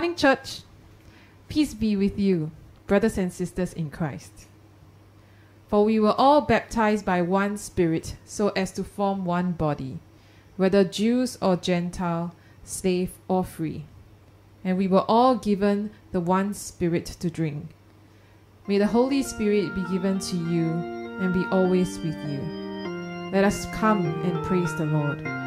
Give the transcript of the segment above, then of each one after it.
Morning, church. Peace be with you, brothers and sisters in Christ. For we were all baptized by one Spirit so as to form one body, whether Jews or Gentile, slave or free. And we were all given the one Spirit to drink. May the Holy Spirit be given to you and be always with you. Let us come and praise the Lord.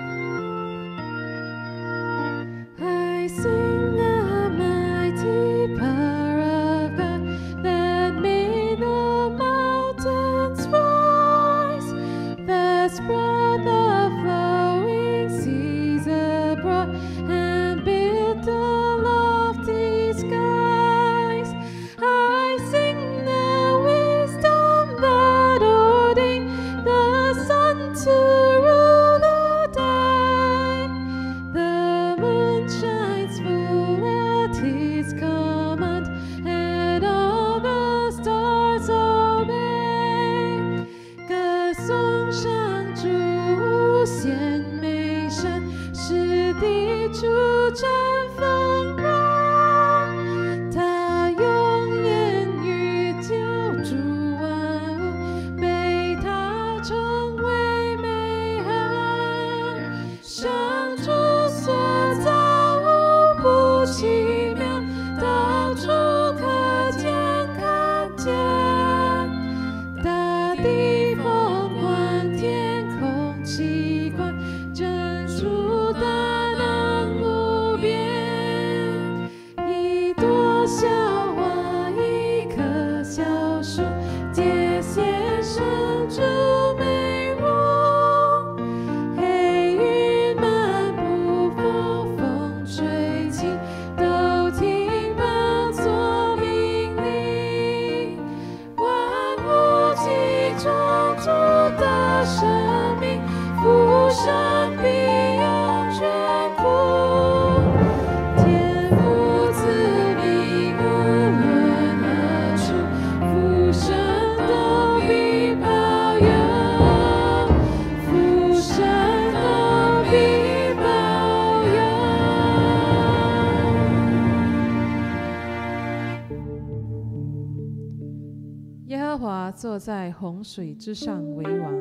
坐在洪水之上为王，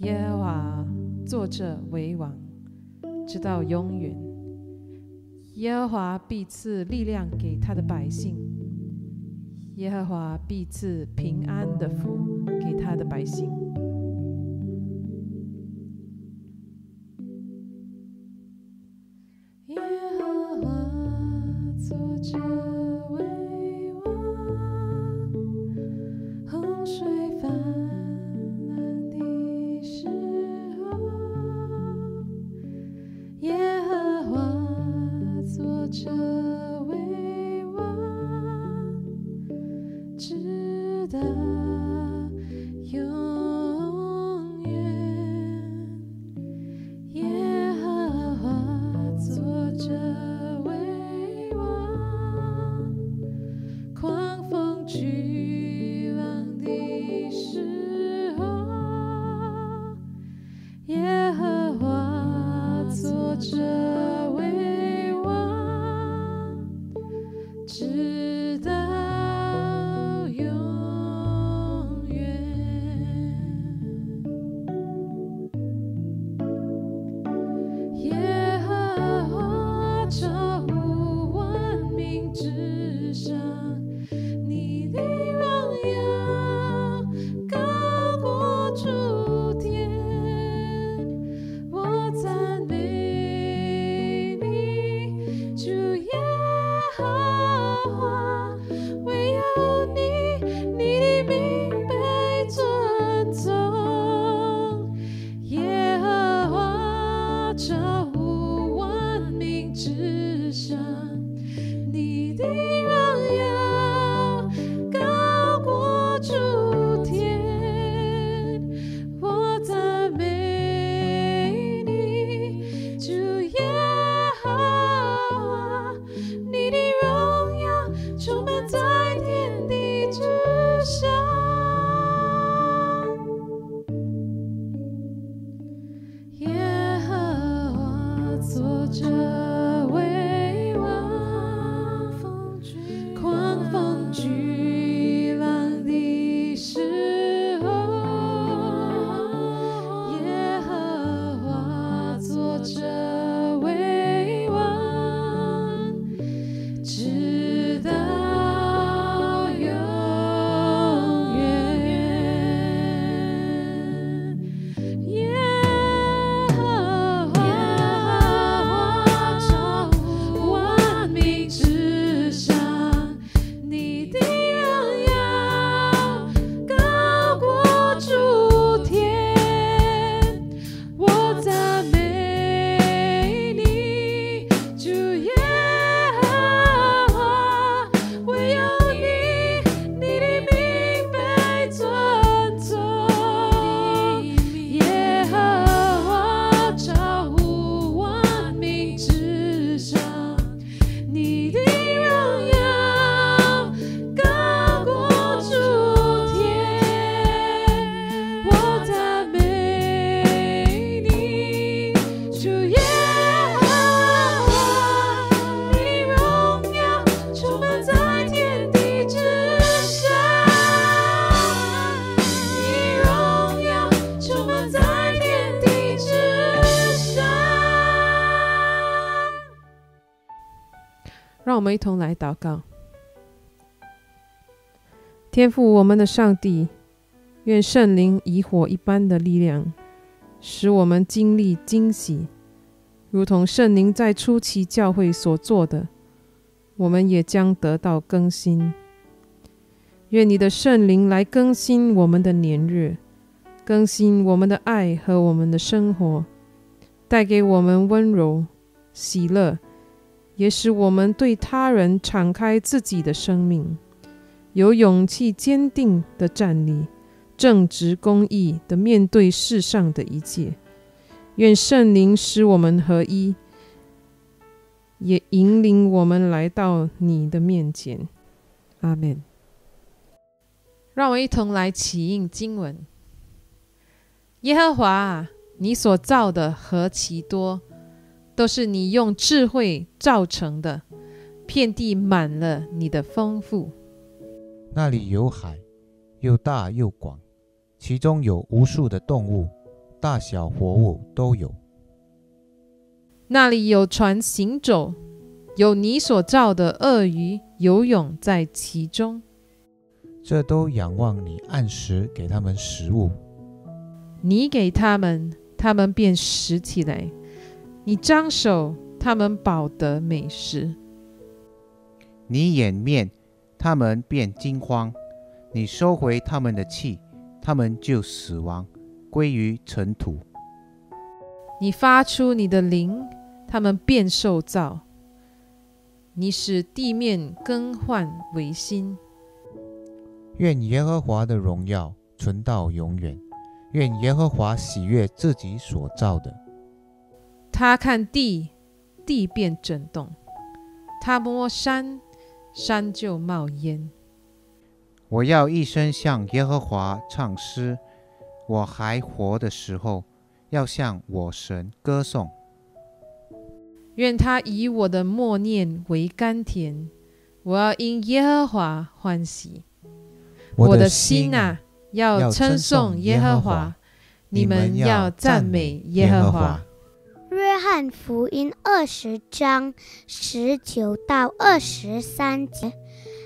耶和华坐着为王，直到永远。耶和华必赐力量给他的百姓，耶和华必赐平安的福给他的百姓。华同来祷告。天父，我们的上帝，愿圣灵以火一般的力量，使我们经历惊喜，如同圣灵在初期教会所做的，我们也将得到更新。愿你的圣灵来更新我们的年日，更新我们的爱和我们的生活，带给我们温柔、喜乐，也使我们对他人敞开自己的生命。有勇气、坚定的站立，正直、公义的面对世上的一切。愿圣灵使我们合一，也引领我们来到你的面前。阿门。让我一同来起应经文：耶和华，你所造的何其多，都是你用智慧造成的，遍地满了你的丰富。那里有海，又大又广，其中有无数的动物，大小活物都有。那里有船行走，有你所造的鳄鱼游泳在其中。这都仰望你按时给他们食物。你给他们，他们便拾起来；你张手，他们饱得美食。你掩面。他们便惊慌，你收回他们的气，他们就死亡，归于尘土。你发出你的灵，他们便受造。你使地面更换为新。愿耶和华的荣耀存到永远。愿耶和华喜悦自己所造的。他看地，地便震动；他摸山。山就冒烟。我要一生向耶和华唱诗，我还活的时候，要向我神歌颂。愿他以我的默念为甘甜，我要因耶和华欢喜。我的心啊，要称颂耶和华，你们要赞美耶和华。汉福音二十章十九到二十三节，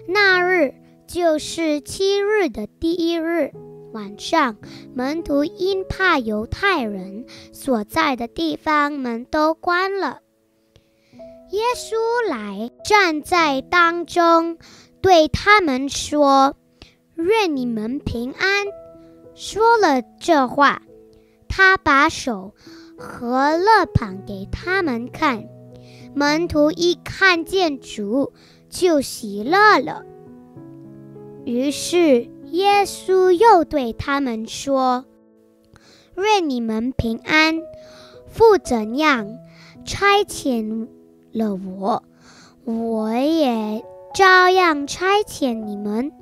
那日就是七日的第一日晚上，门徒因怕犹太人所在的地方门都关了。耶稣来站在当中，对他们说：“愿你们平安。”说了这话，他把手。和乐盘给他们看，门徒一看见主，就喜乐了。于是耶稣又对他们说：“愿你们平安！父怎样差遣了我，我也照样差遣你们。”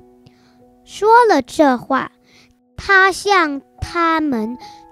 说了这话，他向。他们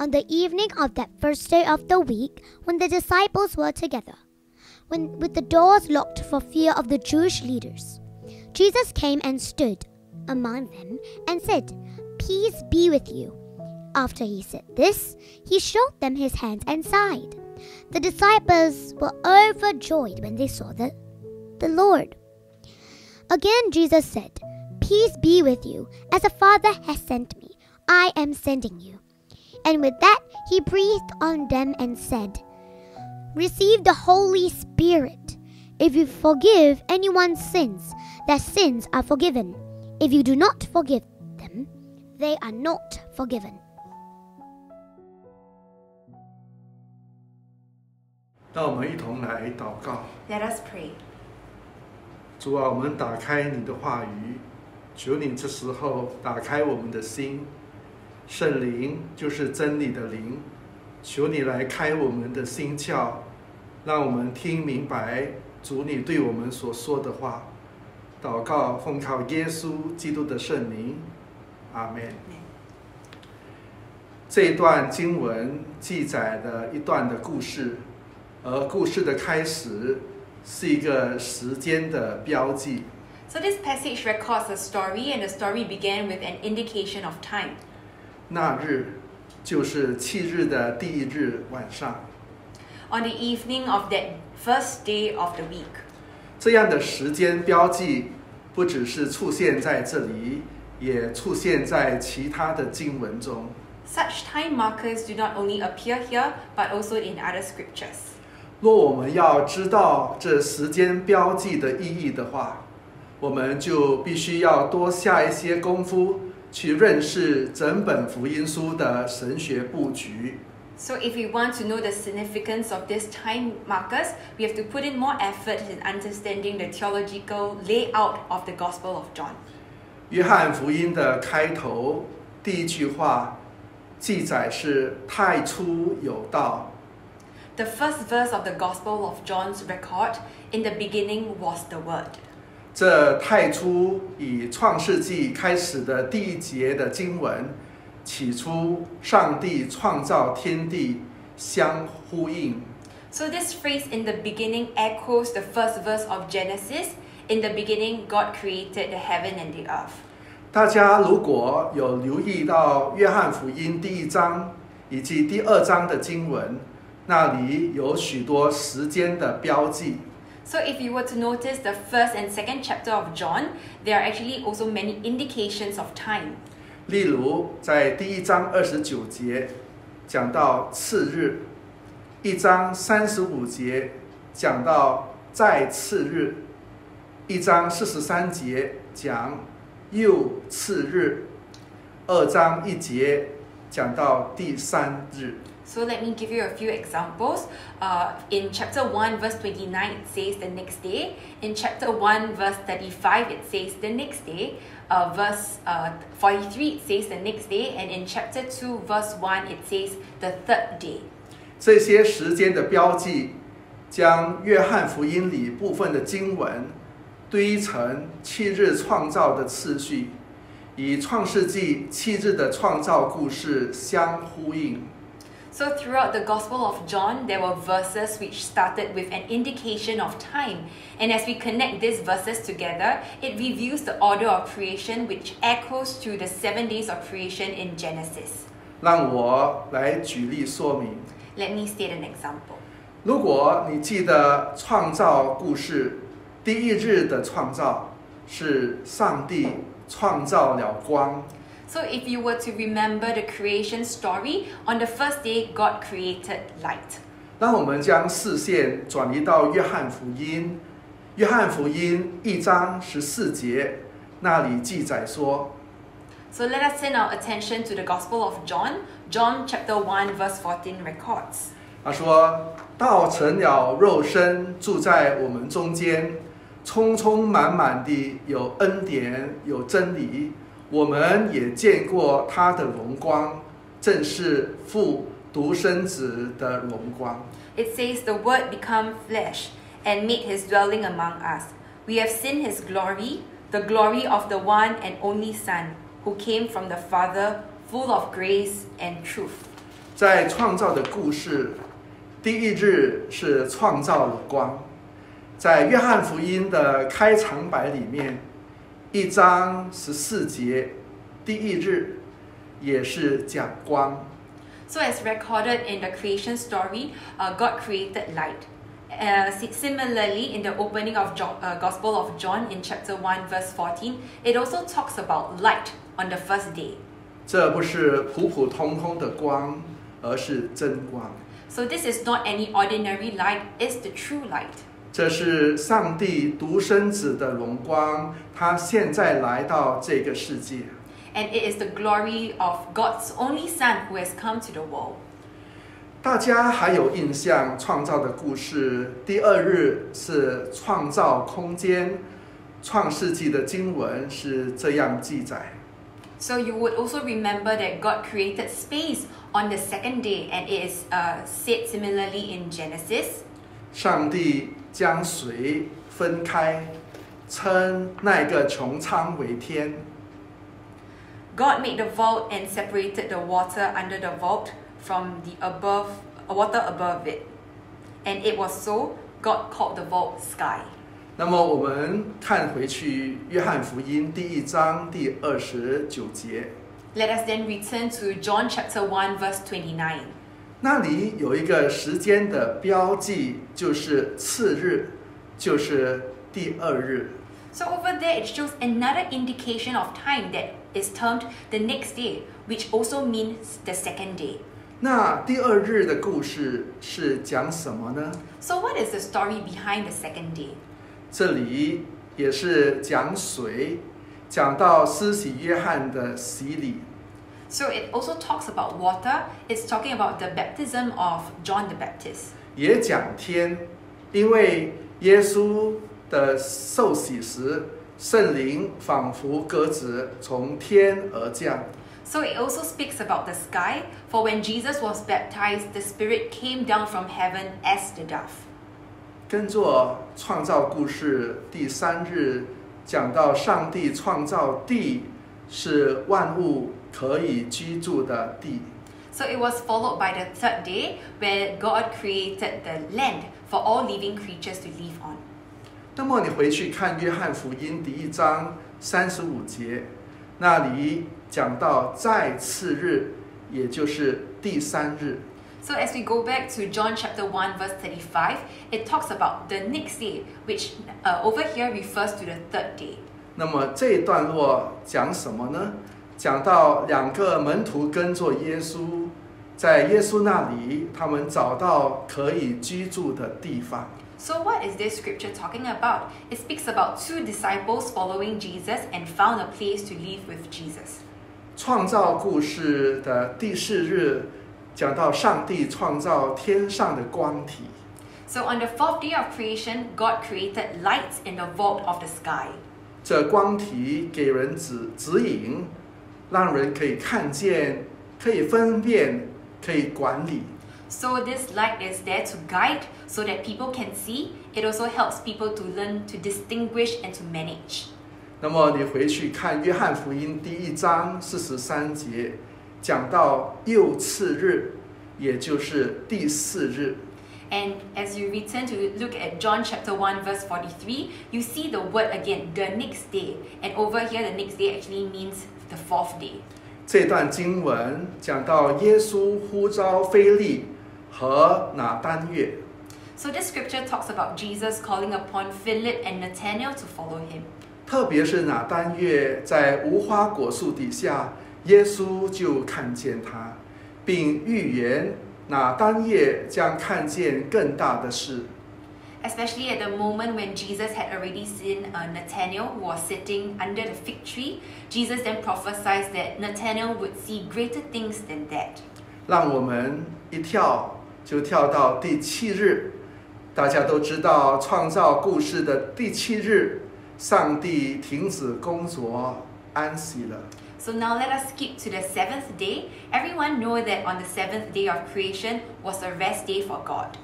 on the evening of that first day of the week, when the disciples were together, when with the doors locked for fear of the Jewish leaders, Jesus came and stood among them and said, Peace be with you. After he said this, he showed them his hands and side. The disciples were overjoyed when they saw the, the Lord. Again, Jesus said, Peace be with you. As the Father has sent me, I am sending you. And with that, he breathed on them and said, Receive the Holy Spirit. If you forgive anyone's sins, their sins are forgiven. If you do not forgive them, they are not forgiven. 让我们一同来祷告。 Let us pray. 主啊，我们打开你的话语，求你这时候打开我们的心。 圣灵就是真理的灵，求你来开我们的心窍，让我们听明白主你对我们所说的话。祷告奉靠耶稣基督的圣名，阿门。这一段经文记载了一段的故事，而故事的开始是一个时间的标记。So this passage records a story, and the story began with an indication of time. 那日就是七日的第一日晚上，On the evening of that first day of the week. 这样的时间标记不只是出现在这里，也出现在其他的经文中。Such time markers do not only appear here, but also in other scriptures. 若我们要知道这时间标记的意义的话，我们就必须要多下一些功夫去认识整本福音书的神学布局。 So if we want to know the significance of these time markers, we have to put in more effort in understanding the theological layout of the Gospel of John. 约翰福音的开头第一句话记载是“太初有道 The first verse of the Gospel of John's record in the beginning was the Word. ”， 这太初以创世纪开始的第一节的经文，起初上帝创造天地相呼应。So this phrase in the beginning echoes the first verse of Genesis. In the beginning, God created the heaven and the earth. 大家如果有留意到约翰福音第一章以及第二章的经文，那里有许多时间的标记。So if you were to notice the first and second chapter of John, there are actually also many indications of time. 例如，在第一章二十九节讲到次日，一章三十五节讲到再次日，一章四十三节讲又次日，二章一节讲到第三日。So let me give you a few examples. Uh, in chapter 1, verse 29, it says the next day. In chapter 1, verse 35, it says the next day. Uh, verse uh, 43, it says the next day. And in chapter 2, verse 1, it says the third day. 这些时间的标记，将约翰福音里部分的经文堆成七日创造的次序，与创世纪七日的创造故事相呼应。 So throughout the Gospel of John, there were verses which started with an indication of time. And as we connect these verses together, it reveals the order of creation which echoes to the seven days of creation in Genesis. 让我来举例说明。 Let me state an example. 如果你记得创造故事，第一日的创造是上帝创造了光， So if you were to remember the creation story, on the first day, God created light. 让我们将视线转移到约翰福音。约翰福音一章十四节，那里记载说。 So let us turn our attention to the Gospel of John. John chapter 1 verse 14 records. 他说：“道成了肉身，住在我们中间，充充满满的有恩典，有真理。 我们也见过他的荣光，正是父独生子的荣光。It says, The Word became flesh and made his dwelling among us. We have seen his glory, the glory of the one and only Son, who came from the Father, full of grace and truth. 在创造的故事，第一日是创造了光。在约翰福音的开场白里面，一章十四节，第一日也是讲光。 So, as recorded in the creation story, uh, God created light. Uh, si- similarly, in the opening of John, uh, Gospel of John in chapter 1, verse 14, it also talks about light on the first day. 这不是普普通通的光，而是真光。 So, this is not any ordinary light, it's the true light. 这是上帝独生子的荣光，他现在来到这个世界。And it is the glory of God's only Son who has come to the world. 大家还有印象创造的故事？第二日是创造空间，创世纪的经文是这样记载：So you would also remember that God created space on the second day, and it is uh, said similarly in Genesis. 上帝将水分开，称那个穹苍为天。God made the vault and separated the water under the vault from the above uh, water above it. And it was so, God called the vault sky. 那么我们看回去约翰福音第一章第二十九节，Let us then return to John chapter one verse 29. 那里有一个时间的标记，就是次日，就是第二日。So over there it shows another indication of time that is termed the next day, which also means the second day. 那第二日的故事是讲什么呢？So what is the story behind the second day? 这里也是讲水，讲到施洗约翰的洗礼。So it also talks about water. It's talking about the baptism of John the Baptist. 也讲天，因为耶稣的受洗时，圣灵仿佛鸽子从天而降。 So it also speaks about the sky, for when Jesus was baptized, the Spirit came down from heaven as the dove. 跟着创造故事第三日讲到上帝创造地是万物 可以居住的地。 So it was followed by the third day, where God created the land for all living creatures to live on. 那么你回去看约翰福音第一章三十五节，那里讲到再次日，也就是第三日。 So as we go back to John chapter 1 verse 35, it talks about the next day, which uh, over here refers to the third day. 那么这一段落讲什么呢？ 讲到两个门徒跟着耶稣，在耶稣那里，他们找到可以居住的地方。 So what is this scripture talking about? It speaks about two disciples following Jesus and found a place to live with Jesus. 创造故事的第四日，讲到上帝创造天上的光体。 So on the fourth day of creation, God created lights in the vault of the sky. 这光体给人指指引， 让人可以看见，可以分辨，可以管理。 So this light is there to guide so that people can see. It also helps people to learn to distinguish and to manage. 那么你回去看约翰福音第一章四十三节，讲到又次日，也就是第四日。 And as you return to look at John chapter 1 verse 43, you see the word again, the next day. And over here, the next day actually means the fourth day. 这段经文讲到耶稣呼召菲利和拿单月，So this scripture talks about Jesus calling upon Philip and Nathaniel to follow him. 特别是拿单月在无花果树底下，耶稣就看见他，并预言拿单月将看见更大的事。Especially at the moment when Jesus had already seen uh, Nathanael who was sitting under the fig tree, Jesus then prophesied that Nathanael would see greater things than that. 让我们一跳就跳到第七日。大家都知道，创造故事的第七日，上帝停止工作，安息了。 So now let us skip to the seventh day. Everyone know that on the seventh day of creation was a rest day for God.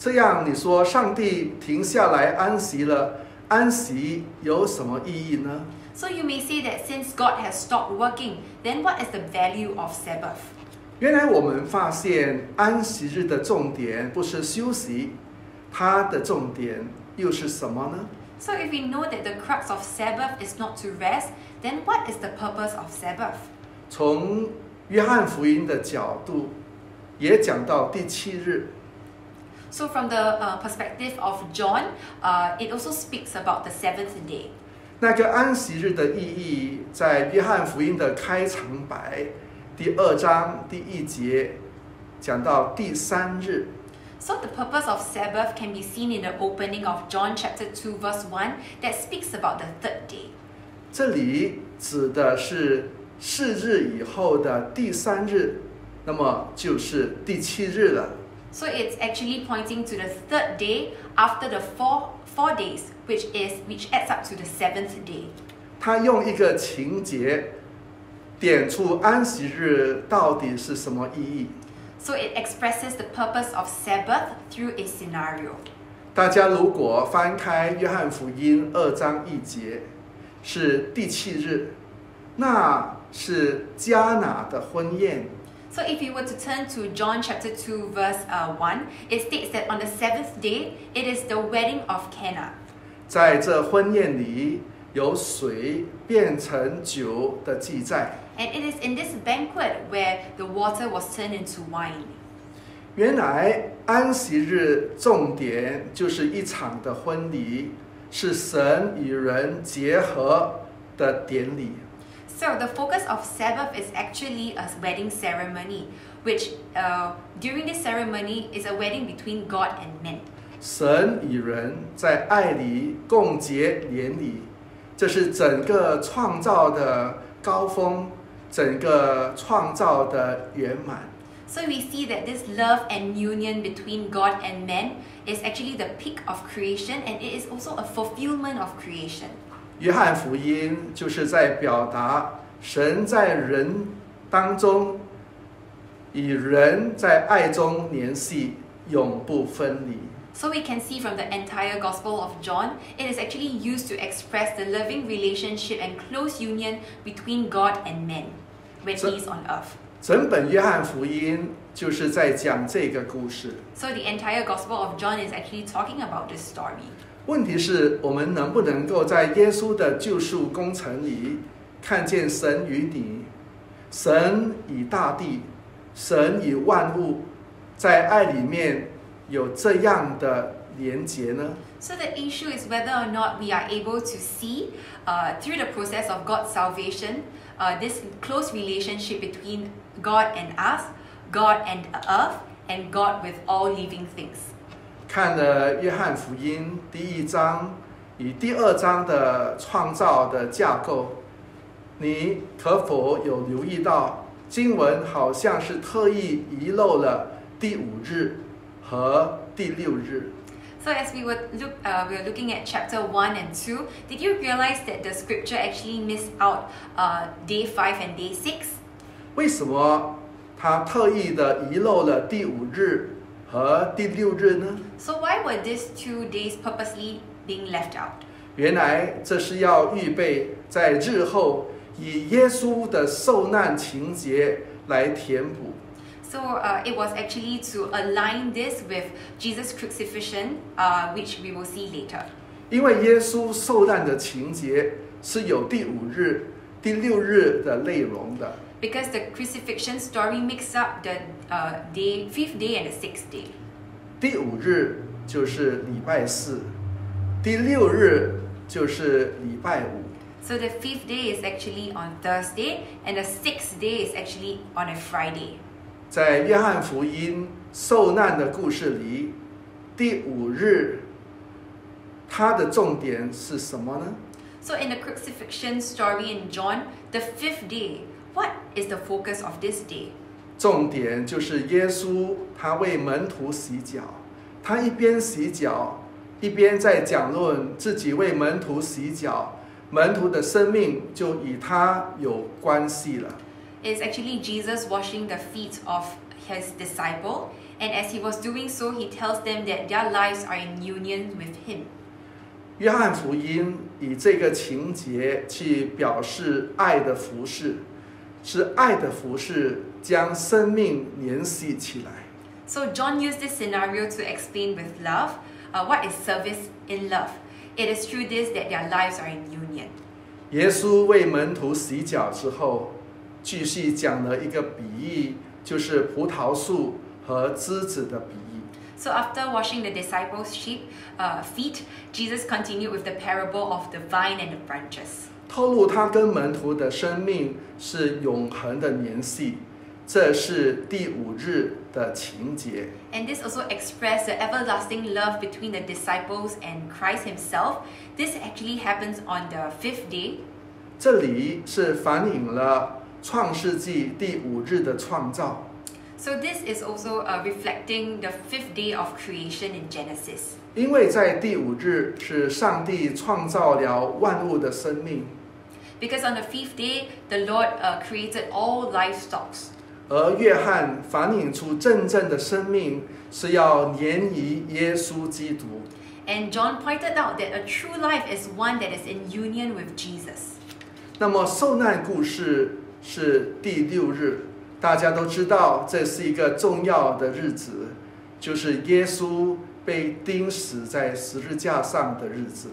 这样你说，上帝停下来安息了，安息有什么意义呢？So you may say that since God has stopped working, then what is the value of Sabbath? 原来我们发现安息日的重点不是休息，它的重点又是什么呢？So if we know that the crux of Sabbath is not to rest, then what is the purpose of Sabbath? 从约翰福音的角度，也讲到第七日。So from the uh, perspective of John, uh, it also speaks about the seventh day. 那个安息日的意义，在约翰福音的开场白第二章第一节讲到第三日。 So the purpose of Sabbath can be seen in the opening of John chapter 2 verse 1 that speaks about the third day. 这里指的是四日以后的第三日，那么就是第七日了。 So it's actually pointing to the third day after the four four days, which is which adds up to the seventh day. 他用一个情节点出安息日到底是什么意义。So it expresses the purpose of Sabbath through a scenario. 大家如果翻开约翰福音二章一节，是第七日，那是迦拿的婚宴。So if you were to turn to John chapter 2 verse uh, 1, it states that on the seventh day, it is the wedding of Cana. 在这婚宴里，有水变成酒的记载。 And it is in this banquet where the water was turned into wine. 原来安息日重点就是一场的婚礼，是神与人结合的典礼。 So the focus of Sabbath is actually a wedding ceremony, which uh, during this ceremony is a wedding between God and men. 神与人在爱里共结连理，这是整个创造的高峰，整个创造的圆满。 So we see that this love and union between God and man is actually the peak of creation and it is also a fulfillment of creation. 约翰福音就是在表达神在人当中与人在爱中联系，永不分离。 So we can see from the entire Gospel of John, it is actually used to express the loving relationship and close union between God and man when So- he is on earth. 整本约翰福音就是在讲这个故事。 So the entire Gospel of John is actually talking about this story. 问题是我们能不能够在耶稣的救赎工程里看见神与你、神与大地、神与万物在爱里面有这样的连结呢？ So the issue is whether or not we are able to see uh, through the process of God's salvation uh, this close relationship between God and us, God and earth, and God with all living things. 看了约翰福音第一章与第二章的创造的架构，你可否有留意到经文好像是特意遗漏了第五日和第六日？So as we were look, uh, we were looking at chapter one and two. Did you realize that the scripture actually missed out uh, day five and day six? 为什么他特意的遗漏了第五日和第六日呢？So why were these two days purposely being left out? 原来这是要预备在日后以耶稣的受难情节来填补。So uh, it was actually to align this with Jesus' crucifixion, uh, which we will see later. 因为耶稣受难的情节是有第五日、第六日的内容的。Because the crucifixion story mixed up the uh, day, fifth day and the sixth day. 第五日就是礼拜四，第六日就是礼拜五。 So the fifth day is actually on Thursday, and the sixth day is actually on a Friday. 在约翰福音受难的故事里，第五日，它的重点是什么呢？ So in the crucifixion story in John, the fifth day, what is the focus of this day? 重点就是耶稣他为门徒洗脚，他一边洗脚，一边在讲论自己为门徒洗脚，门徒的生命就与他有关系了。It's actually Jesus washing the feet of his disciple, and as he was doing so, he tells them that their lives are in union with him. 约翰福音以这个情节去表示爱的服饰，是爱的服饰将生命联系起来。 So John used this scenario to explain with love uh, what is service in love. It is through this that their lives are in union. 耶稣为门徒洗脚之后，继续讲了一个比喻，就是葡萄树和枝子的比喻。 So after washing the disciples' sheep uh, feet, Jesus continued with the parable of the vine and the branches. 透露他跟门徒的生命是永恒的联系，这是第五日的情节。And this also expressed the everlasting love between the disciples and Christ Himself. This actually happens on the fifth day. 这里是反映了创世纪第五日的创造。So this is also uh, reflecting the fifth day of creation in Genesis. 因为在第五日是上帝创造了万物的生命，Because on the fifth day, the Lord uh, created all livestock. 而约翰反映出真正的生命是要连于耶稣基督。 And John pointed out that a true life is one that is in union with Jesus. 那么受难故事是第六日，大家都知道这是一个重要的日子，就是耶稣被钉死在十字架上的日子。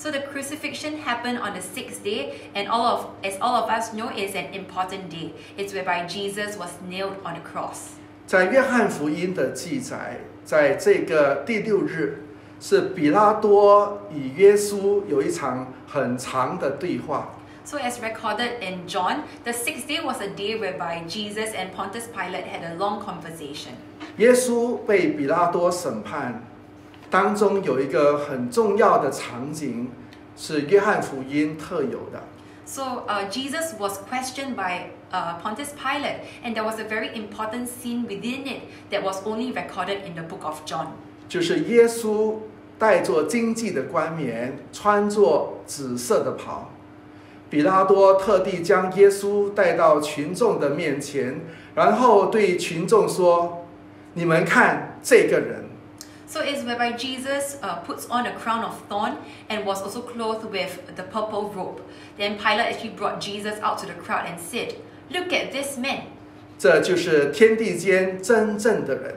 so the crucifixion happened on the sixth day, and all of as all of us know, is an important day. It's whereby Jesus was nailed on the cross. 在约翰福音的记载，在这个第六日，是彼拉多与耶稣有一场很长的对话。So as recorded in John, the sixth day was a day whereby Jesus and Pontius Pilate had a long conversation. 耶稣被彼拉多审判。当中有一个很重要的场景，是约翰福音特有的。So, uh, Jesus was questioned by uh, Pontius Pilate, and there was a very important scene within it that was only recorded in the book of John. 就是耶稣戴着荆棘的冠冕，穿着紫色的袍。比拉多特地将耶稣带到群众的面前，然后对群众说：“你们看这个人。So it's whereby Jesus uh, puts on a crown of thorn and was also clothed with the purple robe. Then Pilate actually brought Jesus out to the crowd and said, Look at this man. 这就是天地间真正的人。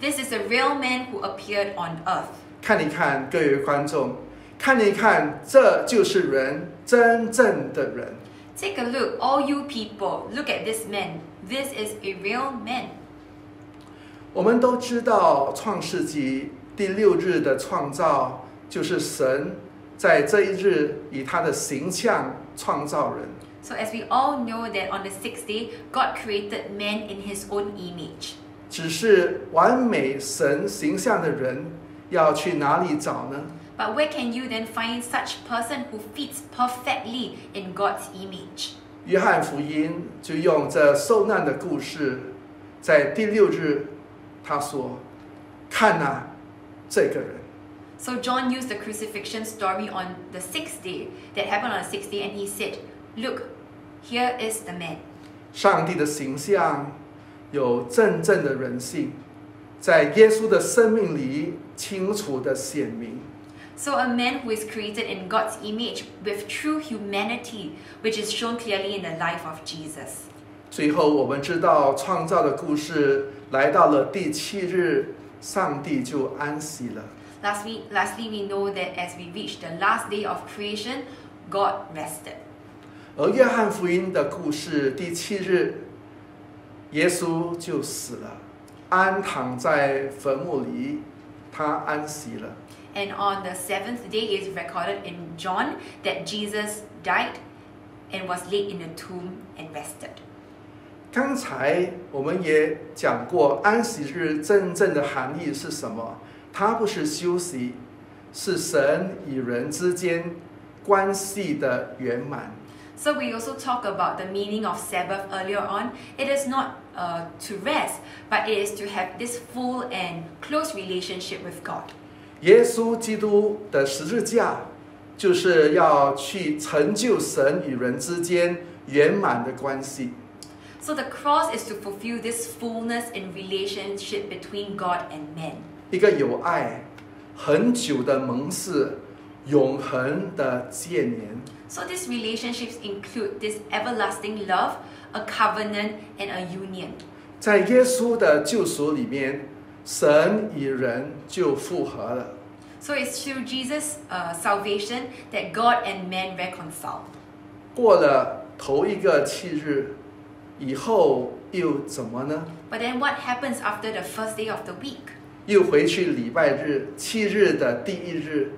This is a real man who appeared on earth. 看一看，各位观众，看一看，这就是人，真正的人。 Take a look, all you people, look at this man. This is a real man. 我们都知道，《创世纪》第六日的创造，就是神在这一日以他的形象创造人。So, as we all know that on the sixth day, God created man in his own image. 只是完美神形象的人要去哪里找呢？But where can you then find such person who fits perfectly in God's image? 约翰福音就用这受难的故事，在第六日，他说：“看呐、这个人。” So John used the crucifixion story on the sixth day that happened on the sixth day, and he said, Look, here is the man. 上帝的形象有真正的人性，在耶稣的生命里清楚的显明。 So a man who is created in God's image with true humanity, which is shown clearly in the life of Jesus. 最后，我们知道创造的故事来到了第七日，上帝就安息了。 Lastly, lastly, we know that as we reach the last day of creation, God rested. 而约翰福音的故事第七日，耶稣就死了，安躺在坟墓里，他安息了。 And on the seventh day, it is recorded in John that Jesus died and was laid in the tomb and rested. 刚才我们也讲过，安息日真正的含义是什么？它不是休息，是神与人之间关系的圆满。So we also talk about the meaning of Sabbath earlier on. It is not uh, to rest, but it is to have this full and close relationship with God. 耶稣基督的十字架，就是要去成就神与人之间圆满的关系。So the cross is to fulfill this fullness in relationship between God and man. 一个有爱、很久的盟誓、永恒的建联。 So these relationships include this everlasting love, a covenant, and a union. 在耶稣的救赎里面，神与人就复合了。 So it's through Jesus' uh, salvation that God and man reconcile. 过了头一个七日 以后，又怎么呢？But then what happens after the first day of the week? 又回去礼拜日七日的第一日，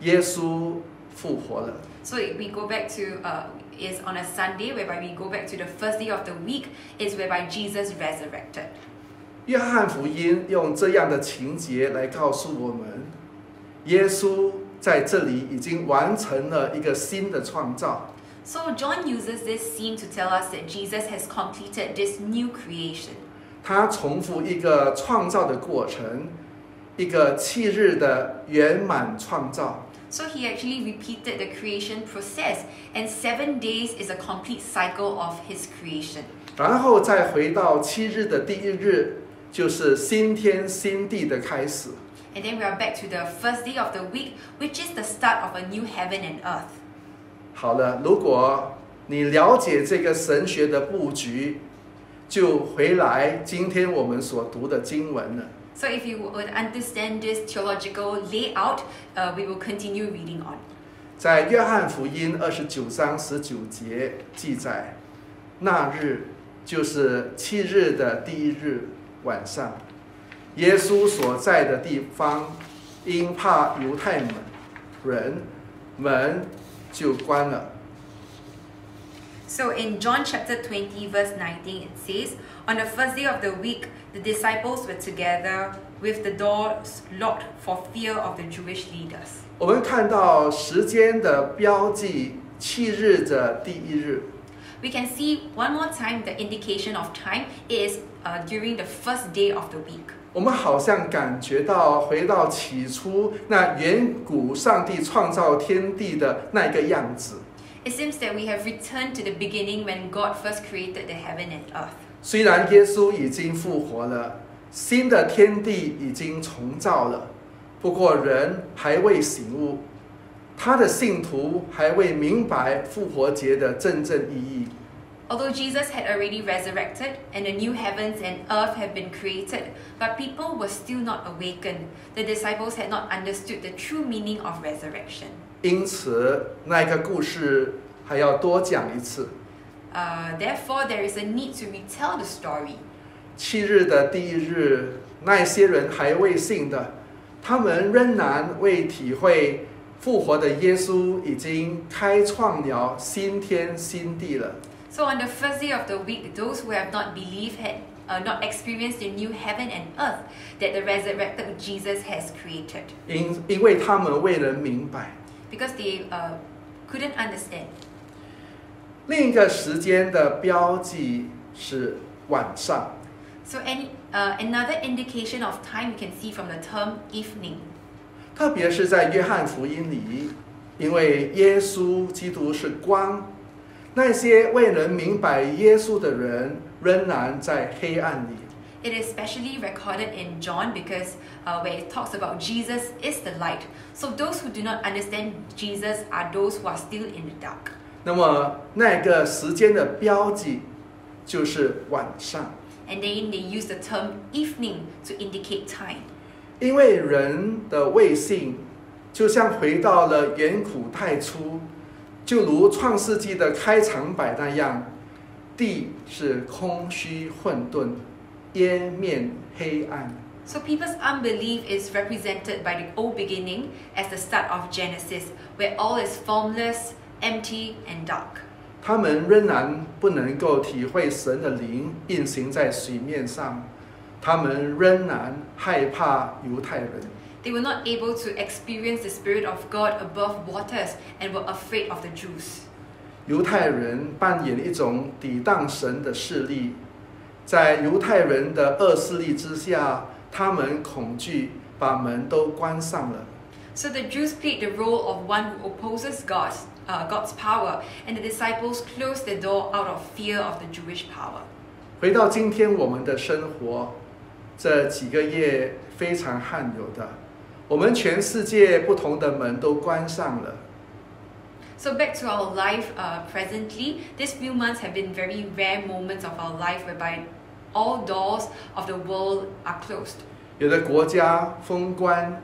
耶稣复活了。So we go back to uh, is on a Sunday, whereby we go back to the first day of the week, is whereby Jesus resurrected. 约翰福音用这样的情节来告诉我们，耶稣在这里已经完成了一个新的创造。So John uses this scene to tell us that Jesus has completed this new creation. 他重复一个创造的过程，一个七日的圆满创造。 So he actually repeated the creation process, and seven days is a complete cycle of his creation. 然后再回到七日的第一日，就是新天新地的开始。 And then we are back to the first day of the week, which is the start of a new heaven and earth. 好了，如果你了解这个神学的布局，就回来今天我们所读的经文了。So if you would understand this theological layout, uh, we will continue reading on. 在约翰福音二十九章十九节记载，那日就是七日的第一日晚上，耶稣所在的地方，因怕犹太们人，门就关了。 So in John chapter 20, verse 19, it says, On the first day of the week, the disciples were together with the doors locked for fear of the Jewish leaders. 我们看到时间的标记，七日的第一日。 We can see one more time the indication of time is uh, during the first day of the week. 我们好像感觉到回到起初那远古上帝创造天地的那个样子。It seems that we have returned to the beginning when God first created the heaven and earth. 虽然耶稣已经复活了，新的天地已经重造了，不过人还未醒悟，他的信徒还未明白复活节的真正意义。Although Jesus had already resurrected and the new heavens and earth have been created, but people were still not awakened. The disciples had not understood the true meaning of resurrection. 因此，那个故事还要多讲一次。 Uh, therefore, there is a need to retell the story. 七日的第一日，那些人还未信的，他们仍然未体会复活的耶稣已经开创了新天新地了。 So on the first day of the week, those who have not believed had uh, not experienced the new heaven and earth that the resurrected Jesus has created, 因因为他们未能明白。 because they uh, couldn't understand. 另一个时间的标记是晚上， So any uh, another indication of time we can see from the term evening. 特别是在约翰福音里，因为耶稣基督是光， 那些未能明白耶稣的人仍然在黑暗里。 It is specially recorded in John because uh, where it talks about Jesus is the light. So those who do not understand Jesus are those who are still in the dark. 那么那个时间的标记就是晚上， And then they use the term evening to indicate time. 因为人的未信就像回到了远古太初， 就如创世纪的开场白那样，地是空虚混沌，湮灭黑暗。So people's unbelief is represented by the old beginning as the start of Genesis, where all is formless, empty, and dark. 他们仍然不能够体会神的灵运行在水面上，他们仍然害怕犹太人。They were not able to experience the Spirit of God above waters and were afraid of the Jews. 犹太人扮演一种抵挡神的势力，在犹太人的恶势力之下，他们恐惧，把门都关上了。 So the Jews played the role of one who opposes God's, uh, God's power, and the disciples closed the door out of fear of the Jewish power. 回到今天我们的生活，这几个月非常罕有的， 我们全世界不同的门都关上了。 So back to our life uh, presently, these few months have been very rare moments of our life whereby all doors of the world are closed. 有的国家封关，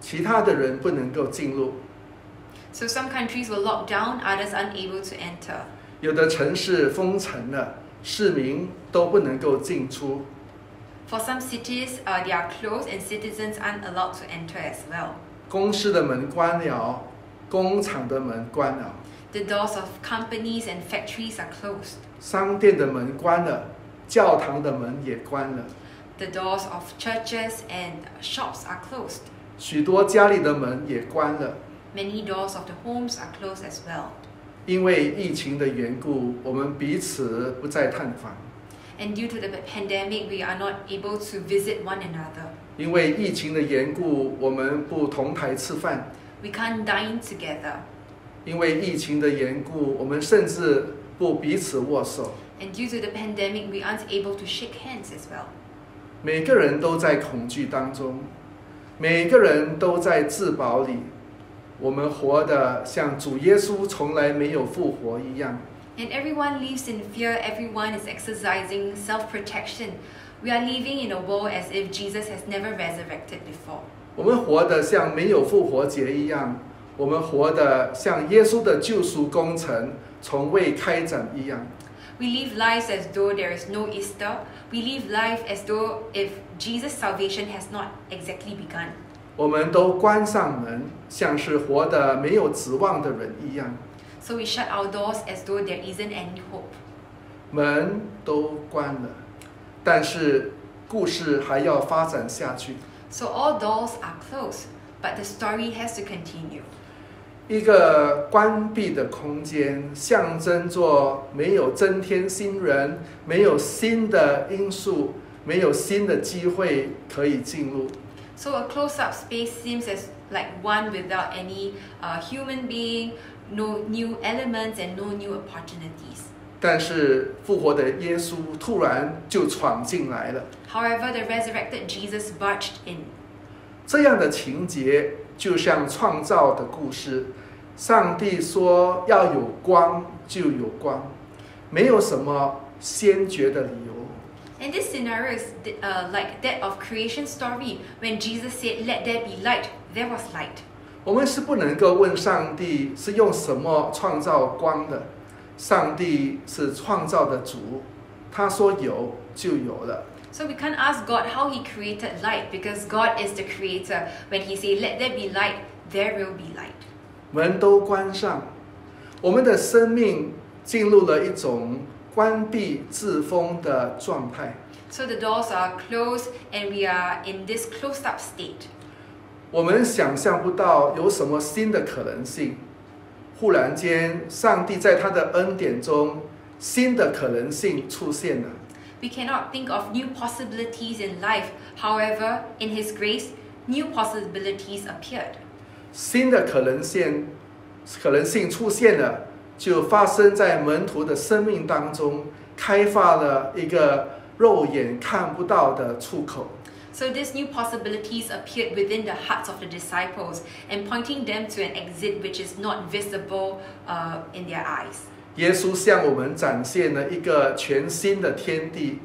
其他的人不能够进入； So some countries were locked down, others unable to enter. 有的城市封城了，市民都不能够进出。 For some cities, uh, they are closed and citizens aren't allowed to enter as well. 公司的门关了，工厂的门关了， The doors of companies and factories are closed. 商店的门关了，教堂的门也关了， The doors of churches and shops are closed. 许多家里的门也关了。 Many doors of the homes are closed as well. 因为疫情的缘故，我们彼此不再探访； And due to the pandemic, we are not able to visit one another. 因为疫情的缘故，我们不同台吃饭；We can't dine together. 因为疫情的缘故，我们甚至不彼此握手。And due to the pandemic, we aren't able to shake hands as well. 每个人都在恐惧当中，每个人都在自保里，我们活得像主耶稣从来没有复活一样。And everyone lives in fear, everyone is exercising self protection. We are living in a world as if Jesus has never resurrected before. 我们活得像没有复活节一样，我们活得像耶稣的救赎工程从未开展一样。 We live lives as though there is no Easter. We live life as though if Jesus' salvation has not exactly begun. 我们都关上门，像是活得没有指望的人一样。 So we shut our doors as though there isn't any hope. 门都关了，但是故事还要发展下去。 So all doors are closed, but the story has to continue. 一个关闭的空间，象征着没有增添新人，没有新的因素，没有新的机会可以进入。 So a closed-up space seems as like one without any uh, human being, no new elements, and no new opportunities. 但是复活的耶稣突然就闯进来了， However, the resurrected Jesus barged in. 这样的情节就像创造的故事。上帝说要有光就有光，没有什么先决的理由。 And this scenario is uh, like that of creation story. When Jesus said, "Let there be light," there was light. 我们是不能够问上帝是用什么创造光的，上帝是创造的主，他说有就有了。So we can't ask God how He created light because God is the creator. When He said, "Let there be light," there will be light. 门都关上，我们的生命进入了一种关闭自封的状态。So the doors are closed, and we are in this closed-up state. 我们想象不到有什么新的可能性。忽然间，上帝在他的恩典中，新的可能性出现了。We cannot think of new possibilities in life. However, in His grace, new possibilities appeared. 新的可能性可能性出现了，就发生在门徒的生命当中，开发了一个肉眼看不到的出口。So these new possibilities appeared within the hearts of the disciples and pointing them to an exit which is not visible uh, in their eyes. 耶稣向我们展现了一个全新的天地，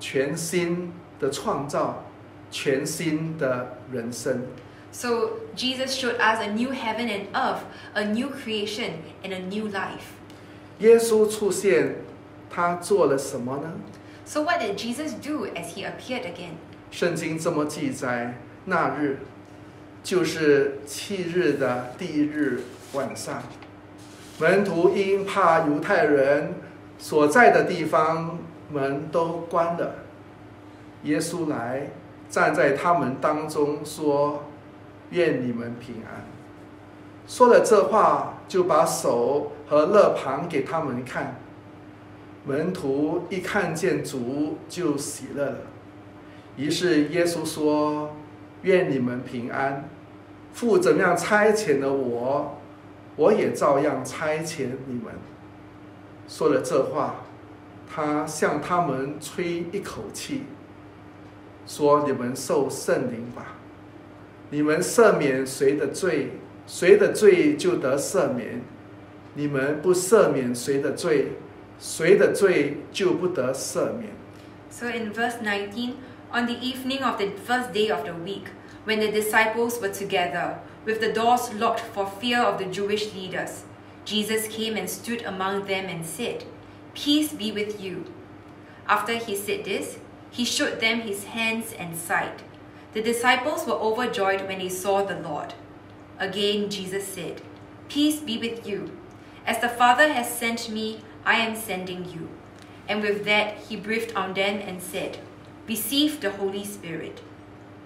全新的创造，全新的人生。 So Jesus showed us a new heaven and earth, a new creation, and a new life. 耶稣出现，他做了什么呢？ So what did Jesus do as he appeared again? 圣经这么记载：那日就是七日的第一日晚上，门徒因怕犹太人所在的地方门都关了，耶稣来站在他们当中说：“愿你们平安。”说了这话，就把手和肋旁给他们看。门徒一看见主，就喜乐了。于是耶稣说：“愿你们平安。父怎样差遣了我，我也照样差遣你们。”说了这话，他向他们吹一口气，说：“你们受圣灵吧。你们赦免谁的罪，谁的罪就得赦免；你们不赦免谁的罪，谁的罪就不得赦免。” So in verse nineteen. On the evening of the first day of the week, when the disciples were together, with the doors locked for fear of the Jewish leaders, Jesus came and stood among them and said, Peace be with you. After he said this, he showed them his hands and side. The disciples were overjoyed when they saw the Lord. Again, Jesus said, Peace be with you. As the Father has sent me, I am sending you. And with that, he breathed on them and said, Receive the Holy Spirit.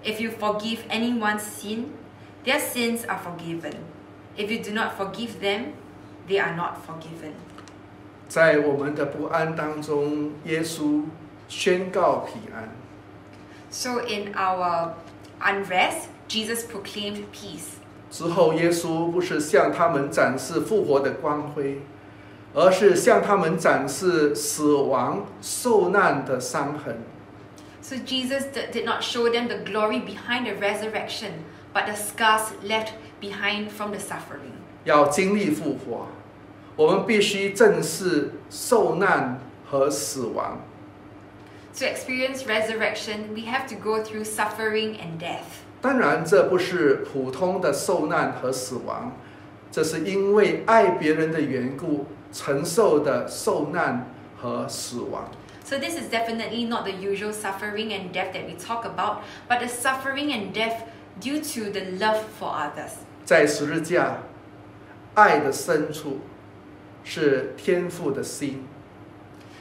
If you forgive anyone's sin, their sins are forgiven. If you do not forgive them, they are not forgiven. 在我们的不安当中，耶稣宣告平安。 So in our unrest, Jesus proclaimed peace. 之后，耶稣不是向他们展示复活的光辉，而是向他们展示死亡受难的伤痕。 So Jesus d- did not show them the glory behind the resurrection, but the scars left behind from the suffering. 要经历复活，我们必须正视受难和死亡。 To experience resurrection, we have to go through suffering and death. 当然，这不是普通的受难和死亡，这是因为爱别人的缘故承受的受难和死亡。 So this is definitely not the usual suffering and death that we talk about, but the suffering and death due to the love for others. 在十字架，爱的深处是天父的心。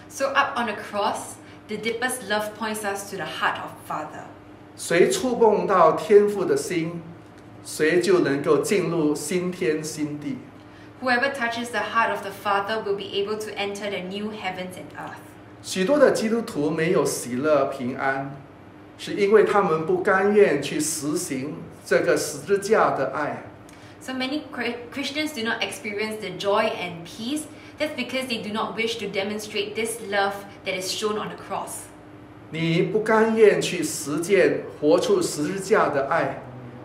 So up on the cross, the deepest love points us to the heart of Father. 谁触碰到天父的心，谁就能够进入新天新地。 Whoever touches the heart of the Father will be able to enter the new heavens and earth. 许多的基督徒没有喜乐平安，是因为他们不甘愿去实行这个十字架的爱。 So many Chri- Christians do not experience the joy and peace. That's because they do not wish to demonstrate this love that is shown on the cross. 你不甘愿去实践、活出十字架的爱，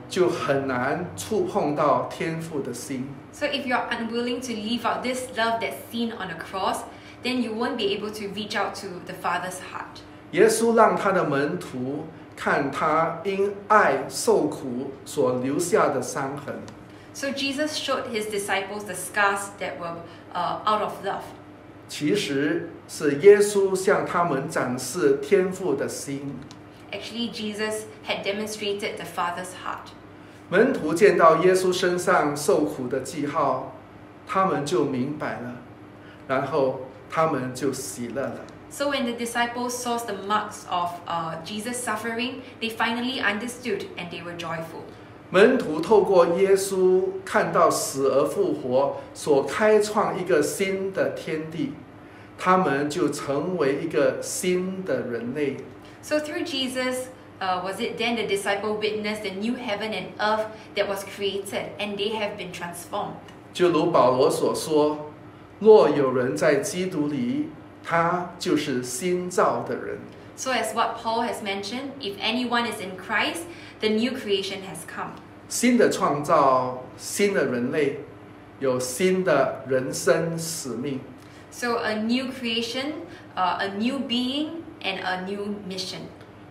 就很难触碰到天父的心。 So if you're unwilling to live out this love that's seen on the cross, then you won't be able to reach out to the Father's heart. 耶稣让他的门徒看他因爱受苦所留下的伤痕。 So Jesus showed his disciples the scars that were uh, out of love. 其实是耶稣向他们展示天父的心。 Actually, Jesus had demonstrated the Father's heart. 门徒见到耶稣身上受苦的记号，他们就明白了，然后 他们就喜乐了。 So when the disciples saw the marks of uh, Jesus' suffering, they finally understood and they were joyful. 门徒透过耶稣看到死而复活，所开创一个新的天地，他们就成为一个新的人类。 So through Jesus, uh, was it then the disciple witnessed the new heaven and earth that was created and they have been transformed? 就如保罗所说：“ 若有人在基督里，他就是新造的人。So as what Paul has mentioned, if anyone is in Christ, the new creation has come. 新的创造，新的人类，有新的人生使命。So a new creation, uh, a new being, and a new mission.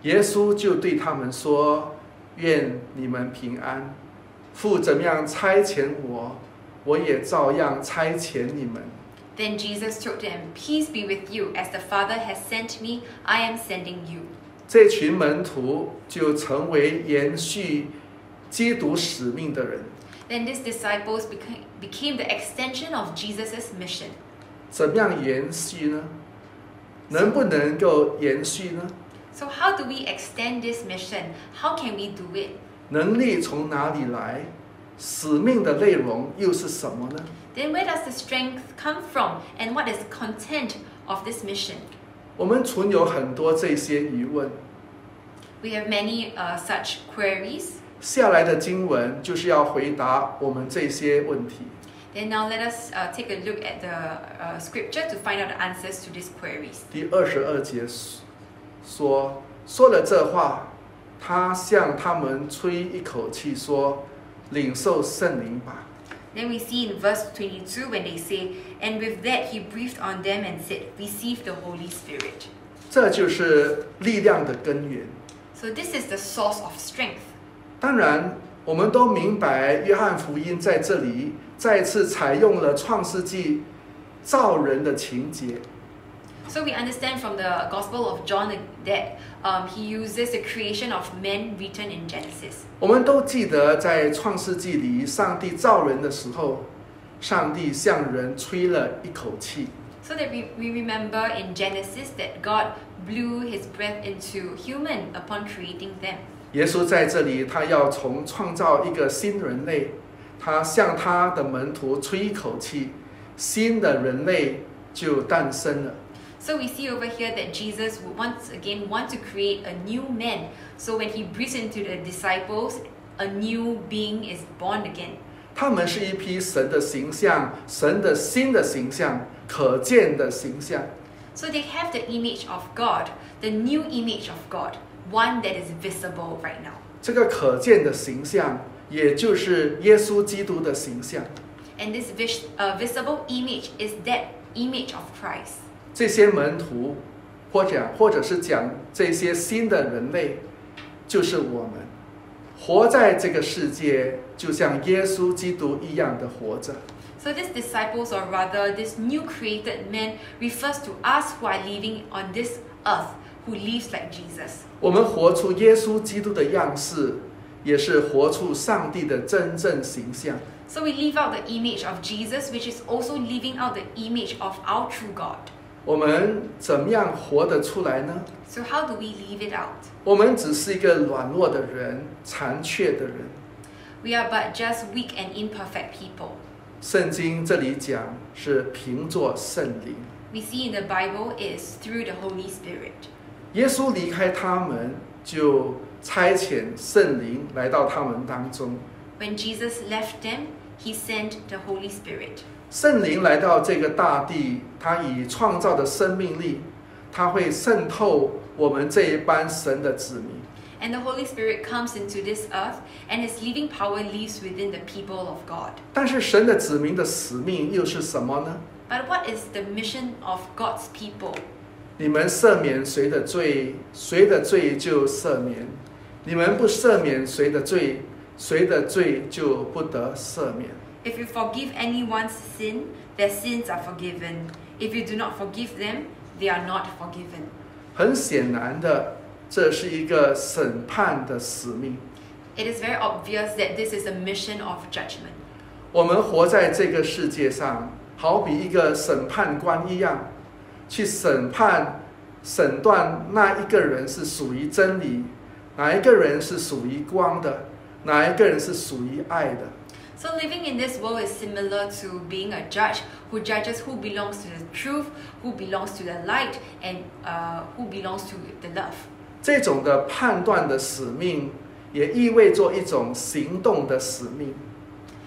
耶稣就对他们说：“愿你们平安。父怎么样差遣我，我也照样差遣你们。Then Jesus told them, Peace be with you. As the Father has sent me, I am sending you. ”这群门徒就成为延续基督使命的人。 Then these disciples became, became the extension of Jesus' mission. 怎么样延续呢？能不能够延续呢？ So, how do we extend this mission? How can we do it? 能力从哪里来？使命的内容又是什么呢？ Then, where does the strength come from? And what is the content of this mission? 我们存有很多这些疑问。 We have many uh, such queries. 下来的经文就是要回答我们这些问题。 Then, now let us uh, take a look at the uh, scripture to find out the answers to these queries. 第二十二节说：“说了这话，他向他们吹一口气，说：‘领受圣灵吧。 Then we see in verse 22 when they say, And with that he breathed on them and said, Receive the Holy Spirit. ’这就是力量的根源。So, this is the source of strength. 当然，我们都明白，约翰福音在这里再次采用了创世纪造人的情节。So we understand from the Gospel of John that um, he uses the creation of man written in Genesis. 我们都记得在创世记里，上帝造人的时候，上帝向人吹了一口气。So that we, we remember in Genesis that God blew his breath into human upon creating them. 耶稣在这里，他要从创造一个新人类，他向他的门徒吹一口气，新的人类就诞生了。So we see over here that Jesus would once again want to create a new man. So when he breathes into the disciples, a new being is born again. 他们是一批神的形象，神的新的形象，可见的形象。 So they have the image of God, the new image of God, one that is visible right now. 这个可见的形象，也就是耶稣基督的形象。 And this vis- uh, visible image is that image of Christ. 这些门徒，或者或者是讲这些新的人类，就是我们，活在这个世界，就像耶稣基督一样的活着。 So these disciples, or rather this new created man, refers to us who are living on this earth, who lives like Jesus. 我们活出耶稣基督的样式，也是活出上帝的真正形象。 So we live out the image of Jesus, which is also living out the image of our true God. 我们怎么样活得出来呢？ So how do we live it out? 我们只是一个软弱的人，残缺的人。 We are but just weak and imperfect people. 圣经这里讲是凭着圣灵。 We see in the Bible it is through the Holy Spirit. 耶稣离开他们，就差遣圣灵来到他们当中。 When Jesus left them, he sent the Holy Spirit. 圣灵来到这个大地，他以创造的生命力，他会渗透我们这一班神的子民。And the Holy Spirit comes into this earth, and his living power lives within the people of God. 但是神的子民的使命又是什么呢？But what is the mission of God's people? 你们赦免谁的罪，谁的罪就赦免；你们不赦免谁的罪，谁的罪就不得赦免。If you forgive anyone's sin, their sins are forgiven. If you do not forgive them, they are not forgiven. 很显然的，这是一个审判的使命。It is very obvious that this is a mission of judgment. 我们活在这个世界上，好比一个审判官一样，去审判、审断那一个人是属于真理，哪一个人是属于光的，哪一个人是属于爱的。So living in this world is similar to being a judge who judges who belongs to the truth, who belongs to the light, and uh, who belongs to the love. 这种的判断的使命，也意味着一种行动的使命，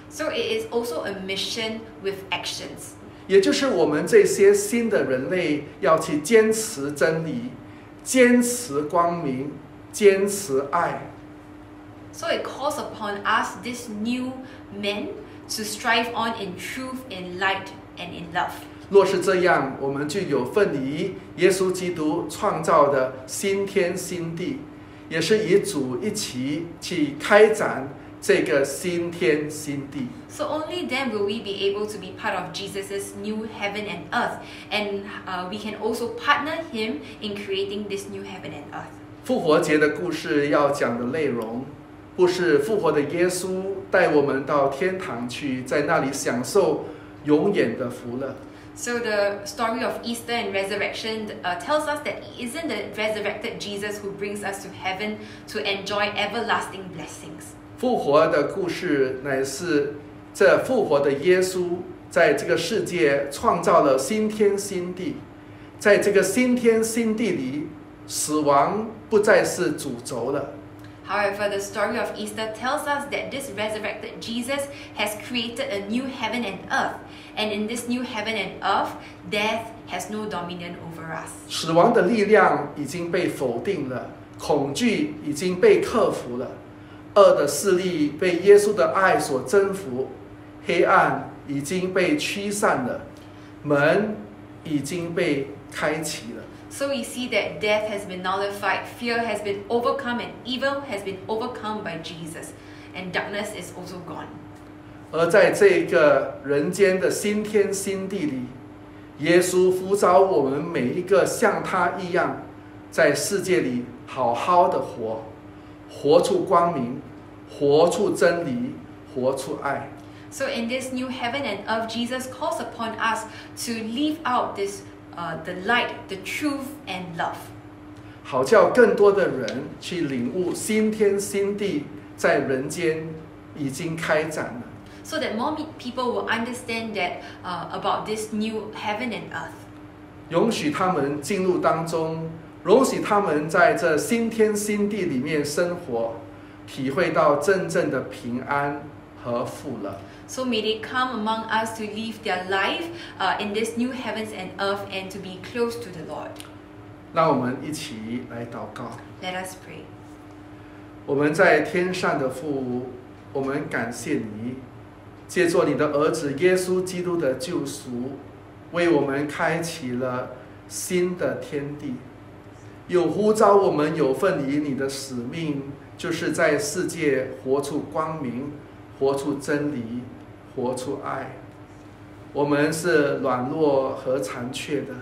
So it is also a mission with actions. 也就是我们这些新的人类要去坚持真理，坚持光明，坚持爱。 So it calls upon us, this new men, to strive on in truth, in light, and in love. 若是这样，我们就有份于耶稣基督创造的新天新地，也是与主一起去开展这个新天新地。 So only then will we be able to be part of Jesus' new heaven and earth, and uh, we can also partner Him in creating this new heaven and earth. 复活节的故事要讲的内容， 不是复活的耶稣带我们到天堂去，在那里享受永远的福乐。So the story of Easter and resurrection uh, tells us that it isn't the resurrected Jesus who brings us to heaven to enjoy everlasting blessings. 复活的故事乃是这复活的耶稣在这个世界创造了新天新地，在这个新天新地里，死亡不再是主轴了。However, the story of Easter tells us that this resurrected Jesus has created a new heaven and earth, and in this new heaven and earth, death has no dominion over us. 死亡的力量已经被否定了，恐惧已经被克服了，恶的势力被耶稣的爱所征服，黑暗已经被驱散了，门已经被开启了。So we see that death has been nullified, fear has been overcome, and evil has been overcome by Jesus, and darkness is also gone. 而在这个人间的新天新地里，耶稣呼召我们每一个像他一样，在世界里好好的活，活出光明，活出真理，活出爱。 So in this new heaven and earth, Jesus calls upon us to live out this uh, the light, the truth, and love. 好叫更多的人去领悟新天新地在人间已经开展了。so that more people will understand that uh, about this new heaven and earth. 容许他们进入当中，容许他们在这新天新地里面生活，体会到真正的平安和富乐。So may they come among us to live their life uh, in this new heavens and earth and to be close to the Lord. 让我们一起来祷告。Let us pray. 我们在天上的父，我们感谢你，借助你的儿子耶稣基督的救赎，为我们开启了新的天地，有呼召我们有份于你的使命，就是在世界活出光明，活出真理，活出爱。我们是软弱和残缺的，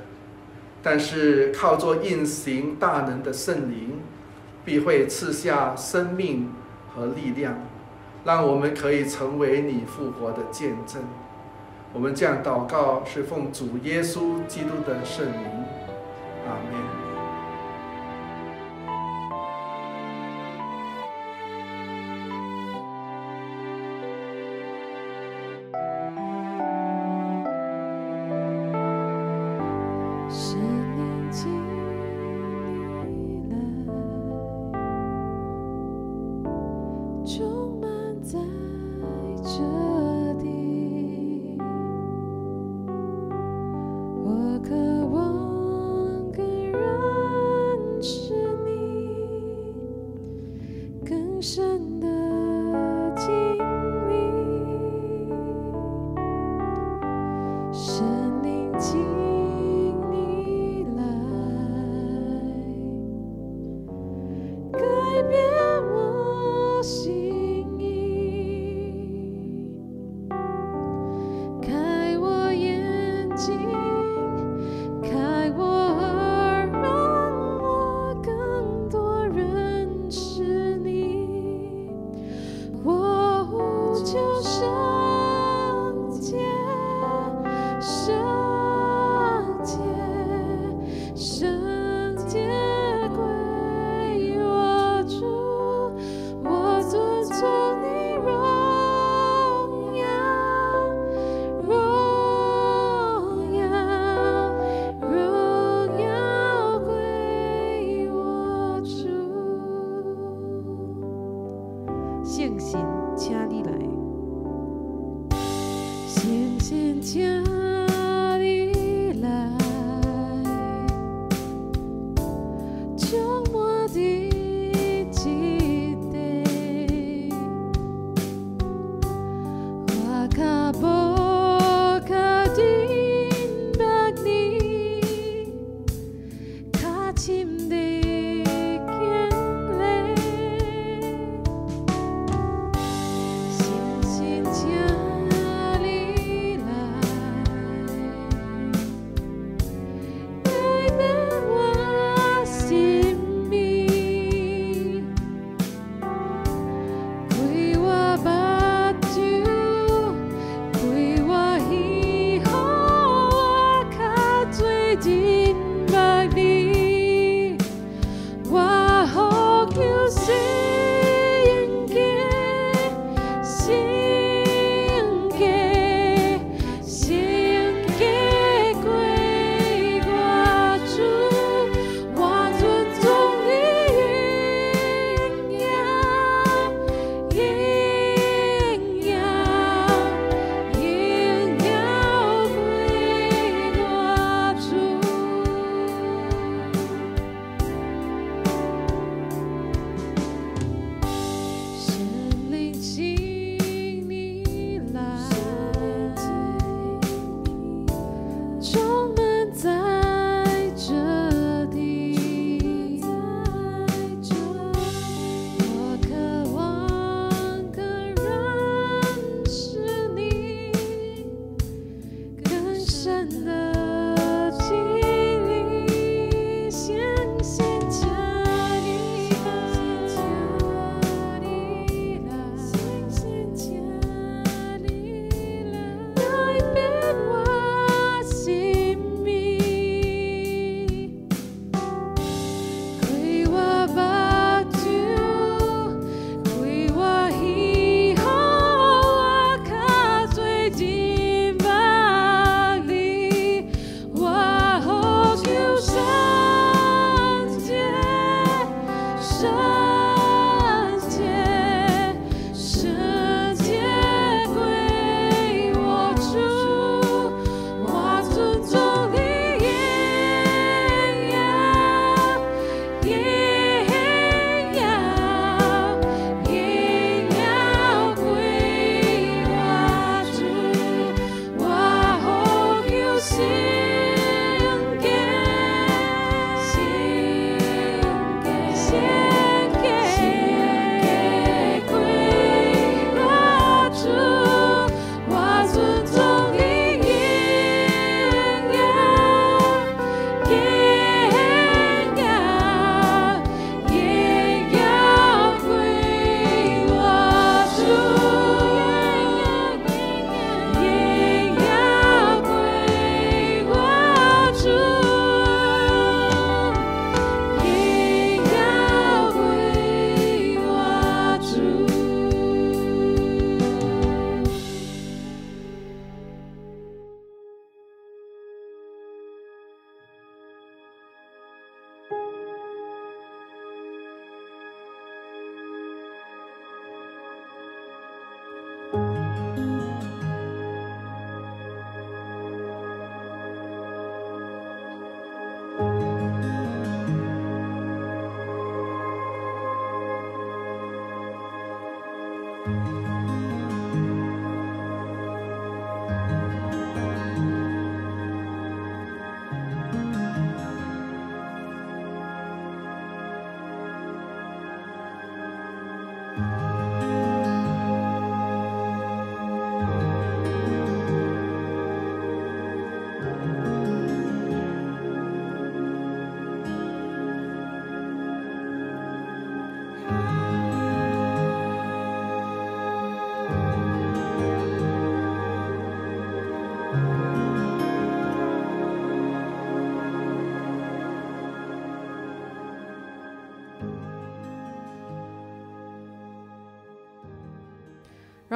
但是靠着运行大能的圣灵。必会赐下生命和力量，让我们可以成为你复活的见证。我们这样祷告，是奉主耶稣基督的圣灵，阿门。圣神，请你来。先先请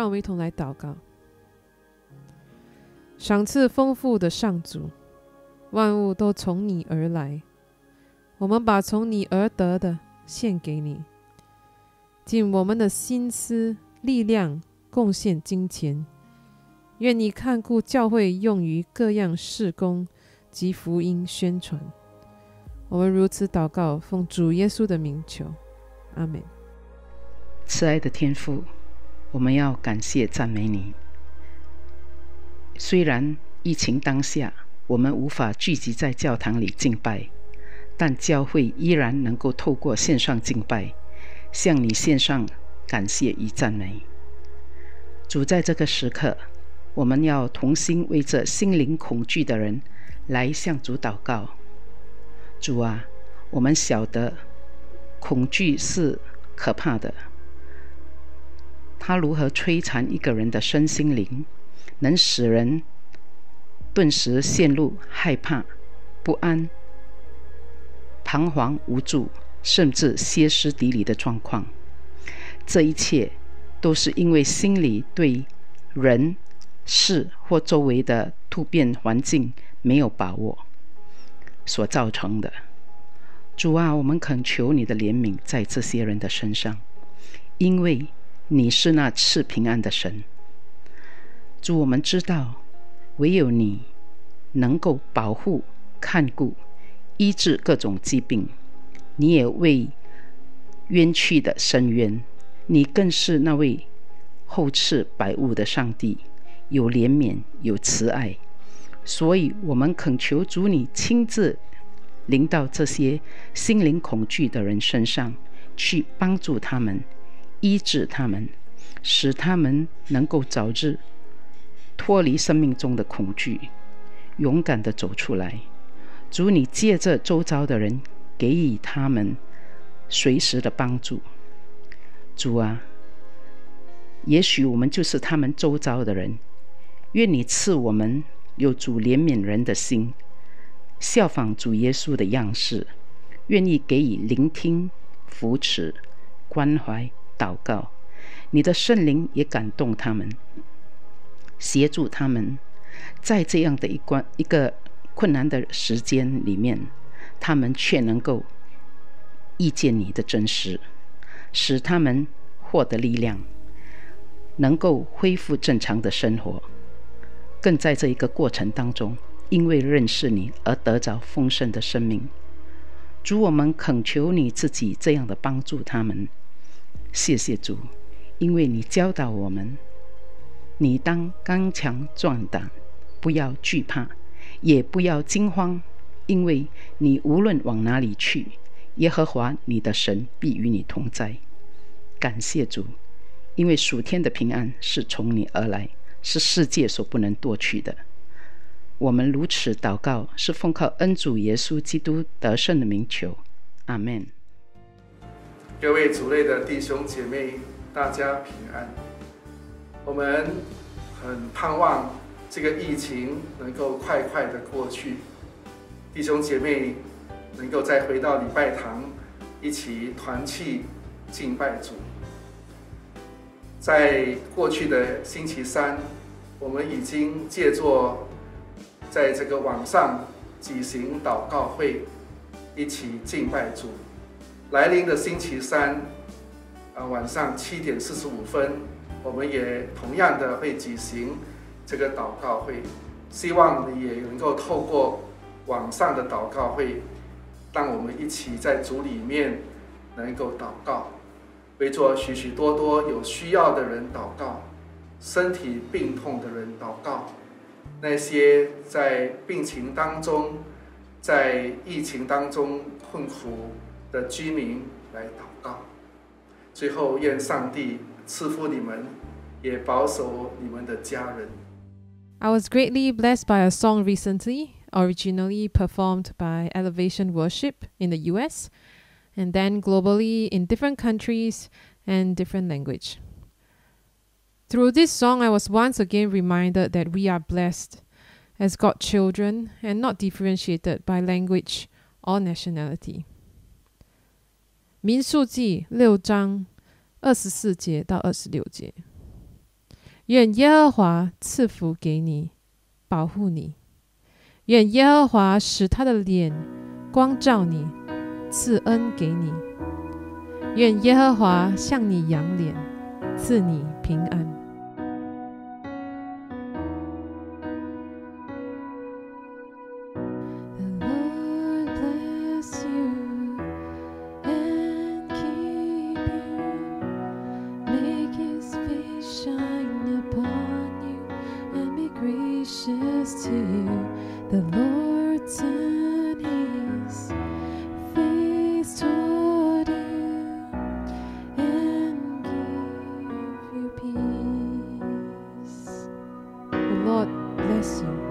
让我们一同来祷告。赏赐丰富的上主，万物都从你而来，我们把从你而得的献给你，尽我们的心思、力量，贡献金钱。愿你看顾教会用于各样事工及福音宣传。我们如此祷告，奉主耶稣的名求，阿门。慈爱的天父，我们要感谢赞美你。虽然疫情当下，我们无法聚集在教堂里敬拜，但教会依然能够透过线上敬拜，向你献上感谢与赞美。主，在这个时刻，我们要同心为这心灵恐惧的人来向主祷告。主啊，我们晓得恐惧是可怕的，它如何摧残一个人的身心灵？能使人顿时陷入害怕、不安、彷徨无助，甚至歇斯底里的状况。这一切都是因为心里对人、事或周围的突变环境没有把握所造成的。主啊，我们恳求你的怜悯在这些人的身上，因为你是那赐平安的神。主，我们知道，唯有你能够保护、看顾、医治各种疾病。你也为冤屈的伸冤，你更是那位厚赐百物的上帝，有怜悯，有慈爱。所以，我们恳求主，你亲自临到这些心灵恐惧的人身上，去帮助他们，医治他们，使他们能够早日。脱离生命中的恐惧，勇敢的走出来。主，你借着周遭的人，给予他们随时的帮助。主啊，也许我们就是他们周遭的人。愿你赐我们有主怜悯人的心，效仿主耶稣的样式，愿意给予聆听、扶持、关怀、祷告。你的圣灵也感动他们。协助他们，在这样的一关一个困难的时间里面，他们却能够遇见你的真实，使他们获得力量，能够恢复正常的生活，更在这一个过程当中，因为认识你而得着丰盛的生命。主，我们恳求你自己这样的帮助他们。谢谢主，因为你教导我们。你当刚强壮胆，不要惧怕，也不要惊慌，因为你无论往哪里去，耶和华你的神必与你同在。感谢主，因为属天的平安是从你而来，是世界所不能夺取的。我们如此祷告，是奉靠恩主耶稣基督得胜的名求。阿门。各位主内的弟兄姐妹，大家平安。我们很盼望这个疫情能够快快的过去，弟兄姐妹能够再回到礼拜堂，一起团契敬拜主。在过去的星期三，我们已经借作在这个网上举行祷告会，一起敬拜主。来临的星期三，啊，晚上七点四十五分。我们也同样的会举行这个祷告会，希望你也能够透过网上的祷告会，让我们一起在主里面能够祷告，为做许许多多有需要的人祷告，身体病痛的人祷告，那些在病情当中、在疫情当中困苦的居民来祷告。最后，愿上帝。赐福你们，也保守你们的家人。I was greatly blessed by a song recently, originally performed by Elevation Worship in the US, and then globally in different countries and different language. Through this song, I was once again reminded that we are blessed as God's children and not differentiated by language or nationality. 民数记六章二十四节到二十六节，愿耶和华赐福给你，保护你；愿耶和华使他的脸光照你，赐恩给你；愿耶和华向你扬脸，赐你平安。The Lord turn his face toward you and give you peace. The Lord bless you.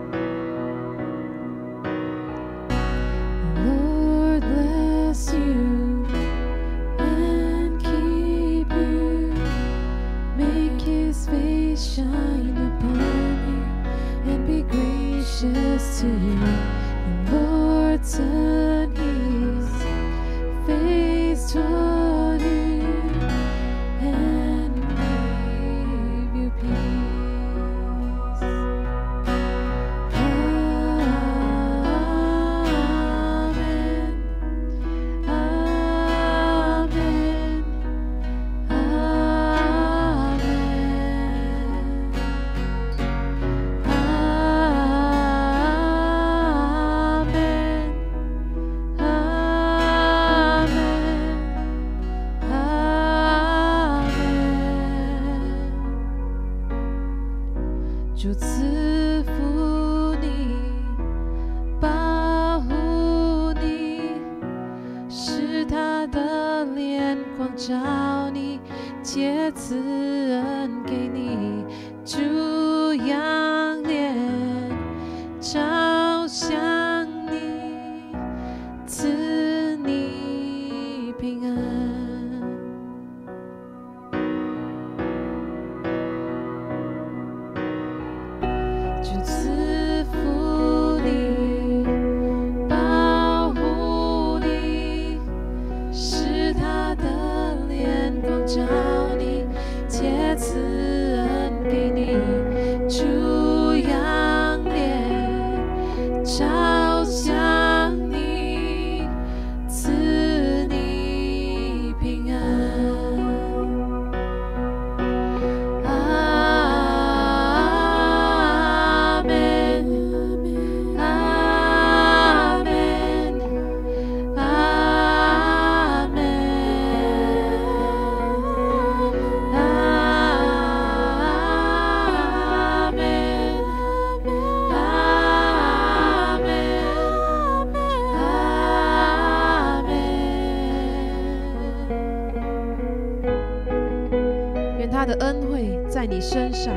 身上，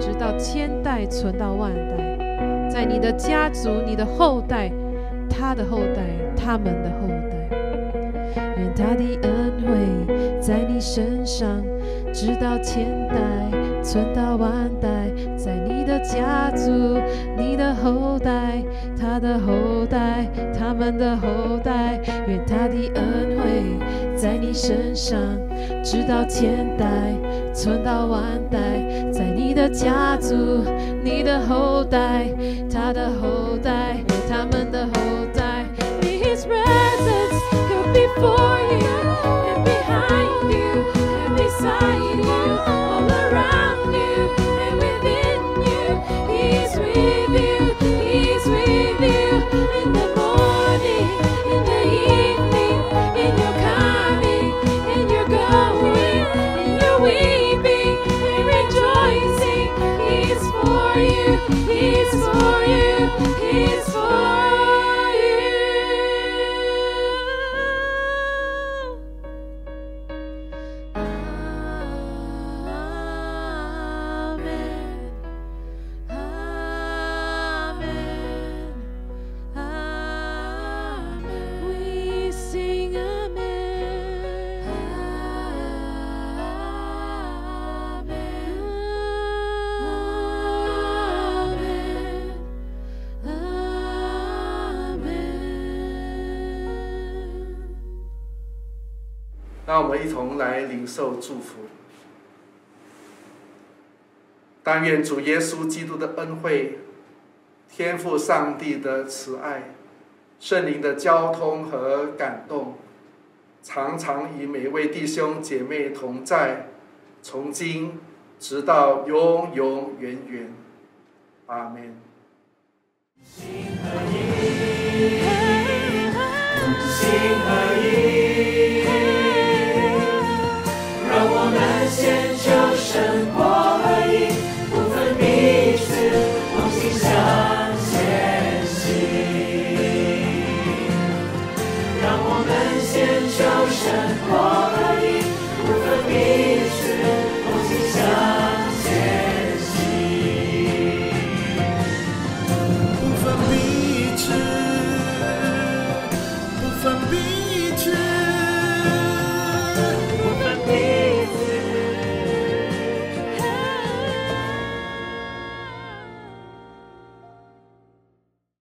直到千代存到万代，在你的家族、你的后代、他的后代、他们的后代。愿他的恩惠在你身上，直到千代，存到万代，在你的家族、你的后代、他的后代、他们的后代。愿他的恩惠在你身上，直到千代，存到万代，在你的家族、你的后代、他的后代、他们的后代。May His presence go before you you, for 受祝福。但愿主耶稣基督的恩惠、天父上帝的慈爱、圣灵的交通和感动，常常与每位弟兄姐妹同在，从今直到永永远远。阿门。心合一，心合。